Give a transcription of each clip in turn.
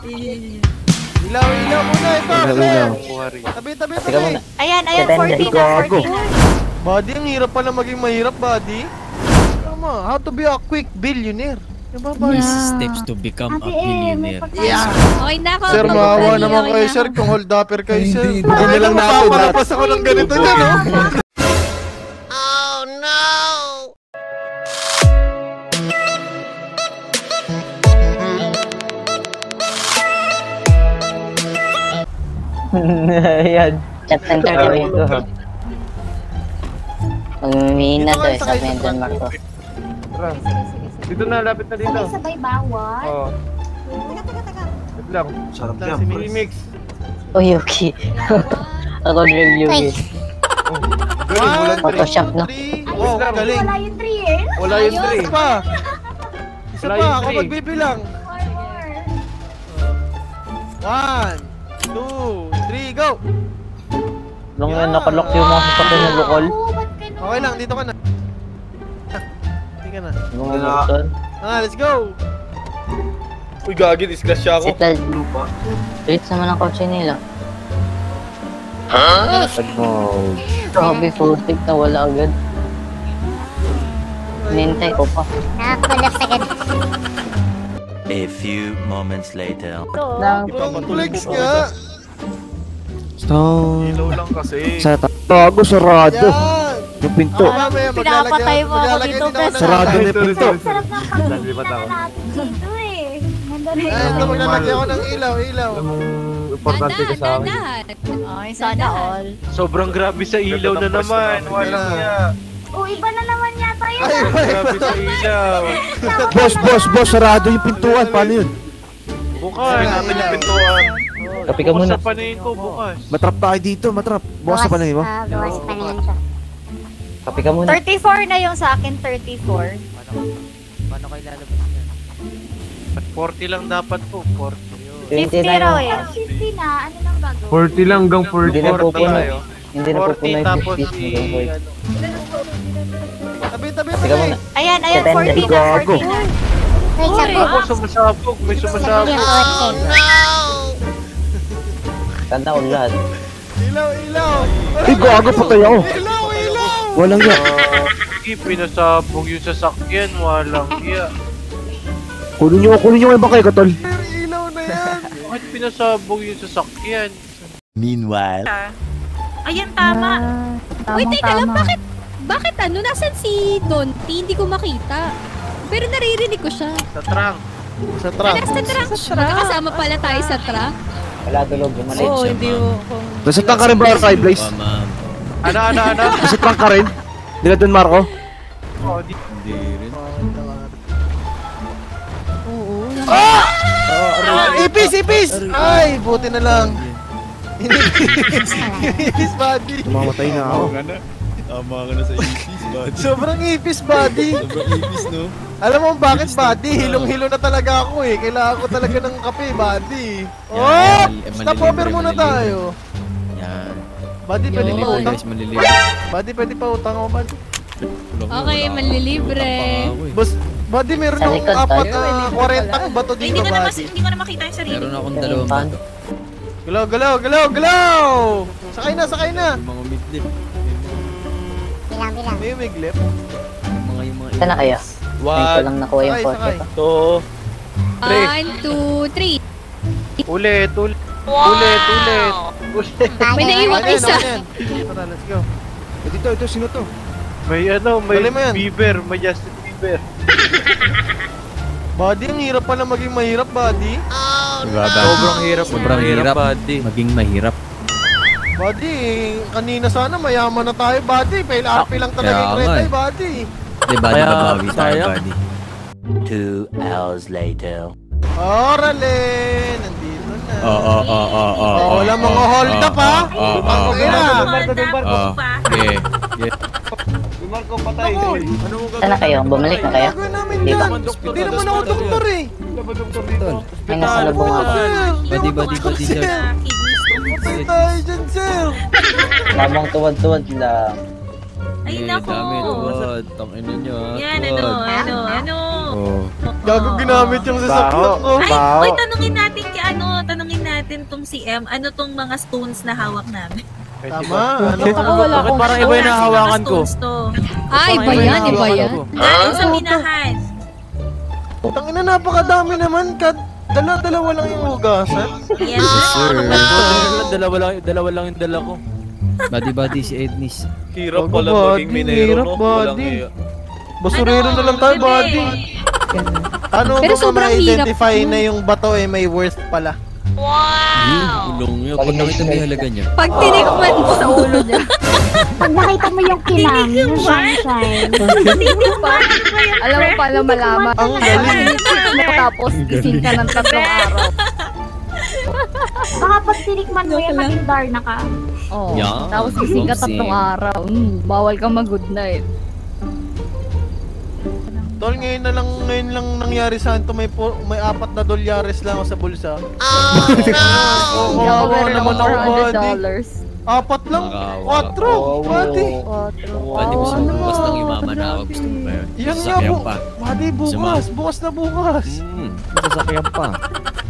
Ilaw, ilaw muna ito, ilaw. Tabi, tabi, tabi. Ayan, ayan, Depende. 14 na, 14 na. Buddy, ang hirap pala maging mahirap, buddy. Tama, how to be a quick billionaire. Diba, buddy? Steps to become a billionaire. Yeah. Okay na ako. Sir, Ako, maawa naman na kayo, ako. sir, kung hold upper kayo, sir. Hindi, hindi lang lang natin, natin, papalapas ako ng ganito dyan, no? Ayan. Chat center gawin ko ha. Magmimina to eh, sa Menton Marco. Tara. Dito na, lapit na dito. Sabay bawat. Oo. Wait lang. Sarap Lang, yan, si pre. Mini Mix. Oh, Yuki. Ako review eh. One, Photoshop, no? sorry, galing. wala yung 3 eh. Wala yung Ayun. three. Isa pa. Isa pa, yung ako magbibilang. One, two, three, go! Nung yeah. nakalok yung mga sasakyan ng lokal. Okay lang, dito ka na. Hindi ka na. Nung buksan. Ah, let's go! Uy, gagi, discuss siya Si Ted. Streets naman ang kotse nila. Grabe, full take na wala agad. Nintay ko pa. Nakakulap agad. A few moments later. Nang Ang flex nga! Stone. Ilaw lang kasi. Sa tago, sarado. Yan! Yung pinto. Ako mamaya, Pinapatay mo ako dito, ng- Sarado na yung pinto. Sarap ng pagkakas natin dito eh. Nandun Ay, eh. ito maglalagay ako ng ilaw, ilaw. Alam importante ka sa akin. Okay, sana all. Sobrang grabe sa ilaw na naman. Wala niya. Oh, iba na naman yata yun. Ay. Grabe sa ilaw. Boss, boss, boss, sarado yung pintuan. Paano yun? Bukas. Ay, natin ilaw. yung pintuan. Kapi ka muna. Bukas sa panayin ko bukas. Matrap tayo dito, matrap. Bukas sa panay mo. Ah, bawas pa na yan siya. Kapi ka muna. 34 na yung sa akin, 34. Paano kayo lalabas yan? At 40 lang dapat po. 40 yun. 50 na raw eh. Ah, 50 na. Ano nang gagawin? 40 lang hanggang Hindi na 44 pupuno. tayo. Hindi na po po 40 na yung si... 50. ano, Tabi, tabi, tabi. Ayan, ayan, Depende. 40 na, Gago. 40 na. May sabog. Ako sumasabog. May sumasabog. Tanda ko lahat. Ilaw, ilaw! Ay, gago, patay ako. Ilaw, ilaw! Walang ya. Sige, pinasabog yung sasakyan. Walang iya. Kunin nyo, kunin nyo yung bangkay, katol. Ilaw na yan! Bakit pinasabog yung sasakyan? Meanwhile. Ayan, tama. Wait, teka lang, bakit? Bakit ano? Nasaan si Donty? Hindi ko makita. Pero naririnig ko siya. Sa trunk. Sa trunk. Nasa truck. Magkakasama pala tayo sa truck. Wala tulog, gumalit. Oo, siya. hindi ko. Nasa trunk ka rin ba, Sky Blaze? Ah. Ano, ano, ano? Nasa trunk ka rin? Nila doon, Marco? Oh, di Hindi rin. Oo. Ah, ipis, ipis! Ay, buti na lang. Ipis, buddy. Tumamatay na ako. Tama ka na sa ipis, bud. Sobrang ipis, buddy. Sobrang ipis, no? Alam mo bakit, buddy? Hilong-hilo na talaga ako eh. Kailangan ko talaga ng kape, buddy. Oh! Stop over muna tayo. Yan. Buddy, pwede pa utang. Buddy, pwede pa utang ako, buddy. Okay, manlilibre. Boss, buddy, meron akong apat na 40 bato dito, Hindi ko na hindi ko na makita yung sarili. Meron akong dalawang bato. Galaw, galaw, galaw, galaw! Sakay na, sakay na! Yung mga midlip. Bilang, bilang. May umiglip. Yung mga yung mga... Saan na kayo? Ngayon ko lang nakuha yung kotse ko. to. Tre. One, two, three. Ulit, ulit. Ulit, ulit. Ulit. May naiwan isa. let's go. Eh, dito, ito, sino to? May ano, may. Bieber, may Justin Bieber. Buddy, ang hirap pala maging mahirap, buddy. Sobrang hirap, Sobrang hirap. buddy. Maging mahirap. Buddy, kanina sana mayaman na tayo, buddy. Fail RP lang talaga yung renta, eh. eh, buddy. Di ba, Kaya, nababawi tayo, sayang. buddy? Two hours later. Orale, nandito na. Oo, oo, oo, oo, oo. Oh, wala mga hold up, ha? Oo, oo, oo. Oo. Yeah, yeah. Marco patay. Ano mo Saan na kayo? Bumalik na kayo? Gagawin namin Di ba? Hindi naman ako doktor eh. doktor dito? May nasalubong ako. Badi, badi, badi, sir. sir. Patay tayo dyan, sir. Lamang tuwad-tuwad lang. Ay, nako. Dami, Lord. Tangina nyo, ah. Yan, ano, ano, ano. Oh. Gago ginamit yung sasakyan ko. Ay, oy, tanungin natin kay ano, tanungin natin tong si M, ano tong mga stones na hawak namin? Tama. Ano Ako wala Bakit akong parang iba yung nahawakan ko? Ah, iba yan, iba yan. Galing sa minahan. Tangina napakadami naman. Kad dala-dalawa lang yung hugasan. Yes, Sir. Dalawa lang, dalawa lang yung dala ko. Buddy buddy si Ednis. Hirap pala maging minero, no? Body. Basurero na lang tayo, body. Ano Pero hirap ma-identify na yung bato eh may worth pala? Yung Ulong nyo. Pag nakita mo yung halaga niya. Pag tinikman mo sa ulo niya. Pag nakita mo yung kinang, yung sunshine. Alam mo pala malaman. Ang galing. Tapos gising ka ng tatlong araw. Baka pag tinikman mo yan, maging darna ka. Oh. Yan. Tapos gising ka tatlong araw. Mm, bawal kang mag-good night. Tol, ngayon na lang, ngayon lang nangyari sa to may po, may apat na dolyares lang ako sa bulsa. Oh, ako Oo, meron naman ako buddy. $400. Apat lang? Quatro? Buddy. Buddy, gusto mo bukas lang yumaman na ako. Gusto mo ba yun? Yan nga bu- pa. Buddy, bukas. Bukas na bukas. Hmm. Sasakyan pa.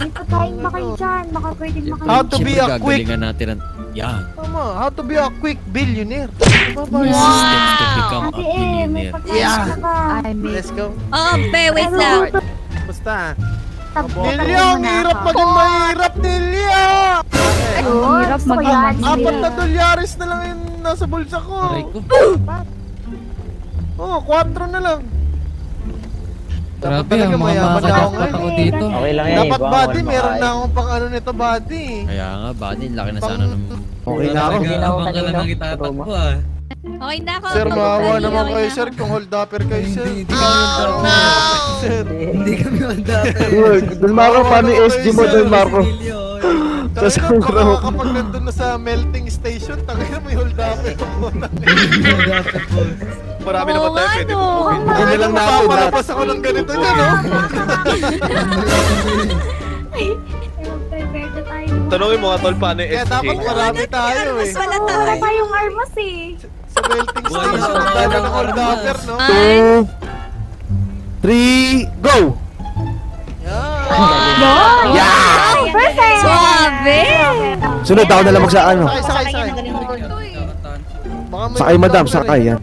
May patayin ba kayo dyan? Baka pwedeng How makain. to be a quick natin ang... Yan. Tama, how to be a quick billionaire. Yun? Systems to become a Ate billionaire. Yeah. I mean, Let's go. oh, be, wait lang. Basta. Nilya, ang hirap maging mahirap, Nilya! Ay, ang hirap maging yan. Apat mahirap. na dolyares na lang yung nasa bulsa ko. Aray ko. Oh, quattro na lang. Grabe, ang mga na ako ako dito. Okay lang Dapat body, meron na akong pang ano nito body. Kaya nga, buddy, laki na sana ng... Okay na ako. Abang ka na ng itatakbo ah. Okay na ako. Sir, maawa na, naman okay kayo, na. sir, kung hold upper kayo, sir. Hindi kami yung Sir, Hindi kami dati. Uy, Don Marco, paano yung SG mo, Don Marco? Tangina, sobrang- baka kapag nandun na sa melting station, tangina may hold upper ko muna. Marami naman tayo pwede mo. Hindi lang natin, Mapapalabas ako ng ganito dyan, no? Na. Tanongin mo nga tol, paano yung Kaya dapat marami tayo, eh. Wala tayo. Wala tayong armas eh. Sa melting station, naman tayo ng upper, no? Two, three, go! Yan! Yeah! Perfect! Suabe! Sunod ako na lang magsa ano. Sakay, sakay, sakay. Sakay madam, sakay yan.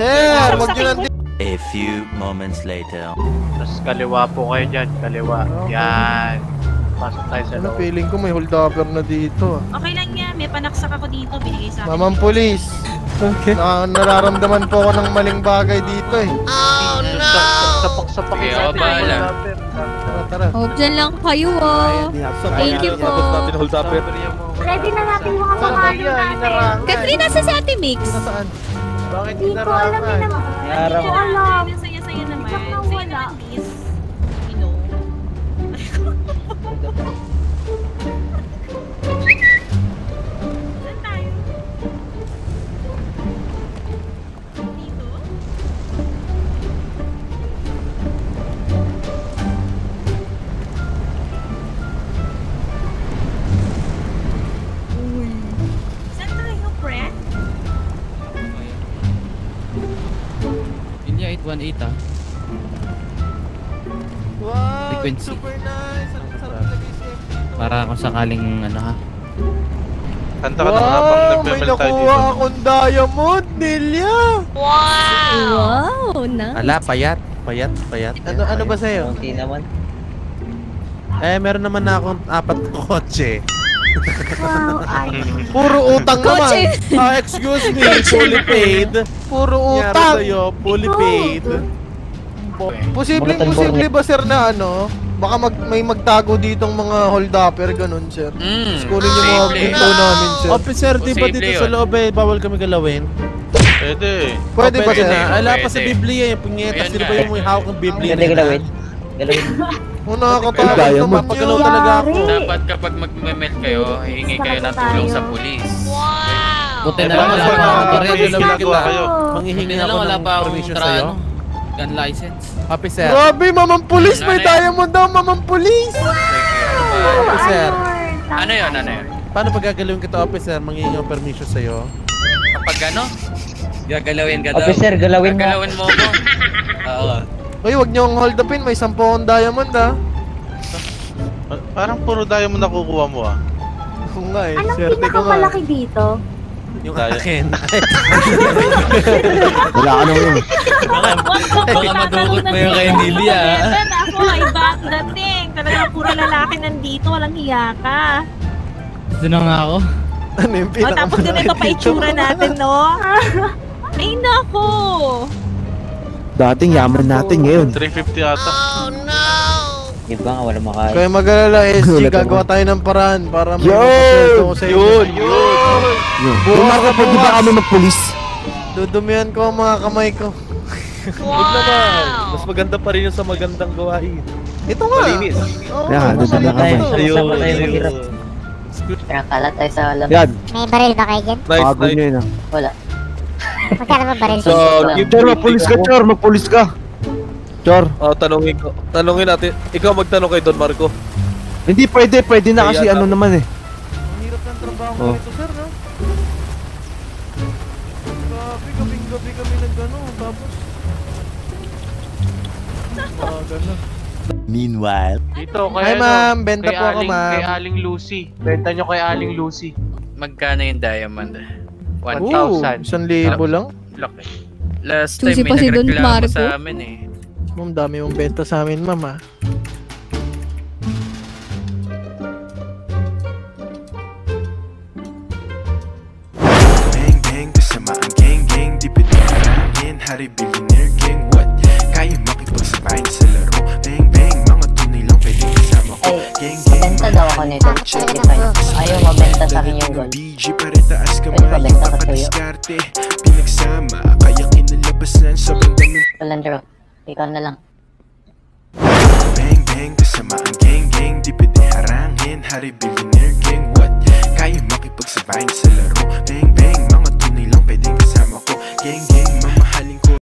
Sir, wag nyo nandito. A few moments later. Tapos kaliwa po kayo dyan, kaliwa. Yan. Pasok tayo sa Ano, loob. feeling ko may hold upper na dito. ah. Okay lang yan, may panaksak ako dito, binigay sa akin. Mamang pulis. Okay. Na, nararamdaman po ako ng maling bagay dito eh. Sapak-sapak Okay, yung ako bahala. Tara, tara. Hope dyan lang kayo ah. Thank you po. hold up. Ready na natin mga kaya natin. Katrina sa si Ate Mix. Nasaan? Bakit Hindi ko alam inarangan? yun naman. Hindi ko alam. Ang saya-saya naman. Saya nawala. naman, miss. Linya 818 ah. Wow, Frequency. super nice. Ang sarap lagay si MP to. Para kung sakaling ano ha. Kanta ka na habang Wow, may nagmemel tayo nakuha dito. akong diamond, Nilya. Wow, na. Ala, payat. Payat, payat. Ano ano ba sa'yo? Hindi naman. Eh, meron naman na akong apat na kotse. Wow, ay. Puro utang naman. Ah, excuse me, fully paid. Puro Nangyari utang. sa'yo, fully paid. Posibleng Mga posible ba sir na ano? Baka mag, may magtago ditong mga hold upper ganun sir. Mm. Tapos kunin yung mga pinto namin sir. Officer, di ba Posible dito yun. sa loob eh, bawal kami galawin? Pwede. Pwede ba Pwede sir? Ala pa sa Pwede. Biblia eh, punyeta. Sino ba yung may hawak ng Biblia na galawin. Galawin. Oh, nakakatakot Kaya mo. talaga ako. Dapat kapag mag-melt kayo, hihingi kayo ng tulong sa pulis. Buti na lang wala pa na- ako rin. yung ginagawa kayo? Buti Manghihingi na ako lang wala ng pa akong permission tra, sa'yo. ano, gun license. Officer, Grabe, mamang pulis, may Ano diamond daw, mamang pulis. officer. Ano yun, ano yun? Paano pag gagalawin kita, officer? Manghihingi ako permission sa'yo. Kapag ano? Gagalawin ka daw. Officer, galawin mo. Gagalawin mo ako. Oo. Uy, wag niyo hold upin. May 10 akong diamond ah. Pa- Parang puro diamond nakukuha mo ah. Oo nga eh. Anong Swerte ko nga. pinakamalaki dito? Yung akin. Wala ka naman yun. Baka, baka madukot mo yung kay Nili ah. Ako, iba ang dating. Talagang puro lalaki nandito. Walang hiya ka. Doon na nga ako. Ano yung O, pinaka tapos ganito pa itsura natin, no? Ay, nako. Dating yaman natin ngayon. 350 ata. Iba nga, wala makain. Kaya mag-alala, SG, gagawa tayo ng paraan para may Yun! mapasweldo ko sa inyo. Yun, yun. Yun. Bukas na pwede ba bukas. kami magpulis? Dudumihan ko ang mga kamay ko. Huwag naman. Mas maganda pa rin yung sa magandang gawain. Ito nga. Malinis. Oo, Kaya, masama dudumihan tayo. kami. Ayun. Sama tayo maghirap. Kaya kalat tayo sa alam. Yan, May baril ba kayo dyan? Nice, nice. ah. Wala. Magkano ba baril? So, give Chor, magpulis ka, Chor, magpulis ka. Chor, Oh, tanungin ko. Tanungin natin. Ikaw magtanong kay Don Marco. hindi pwede, pwede na kasi Kaya ano na- naman eh. Ang hirap ng trabaho Oh. nito, sir, no? Grabe, gabing-gabi kami nag-ano, tapos... Ah, gano'n. Meanwhile. Dito, kay Ay, ano, ma'am, benta kay po ako, ma'am. Kay Aling Lucy. Benta nyo kay Aling Lucy. Magkano yung diamond? One Oo, 1,000. isang libo lang. Laki. Last time Susi may si nagreklamo sa amin eh. Ma'am, dami mong benta sa amin, ma'am, ah. nito. Ayaw mabenta sa akin yung gold. Ayaw mabenta sa tuyo. Pinagsama, kaya sobrang dami. Palandro, na lang. Bang bang, kasama ang gang gang, di pwede harangin, hari billionaire gang, what? Kaya makipagsabayin sa laro, bang bang, mga tunay lang pwedeng kasama ko, gang gang, mamahalin ko.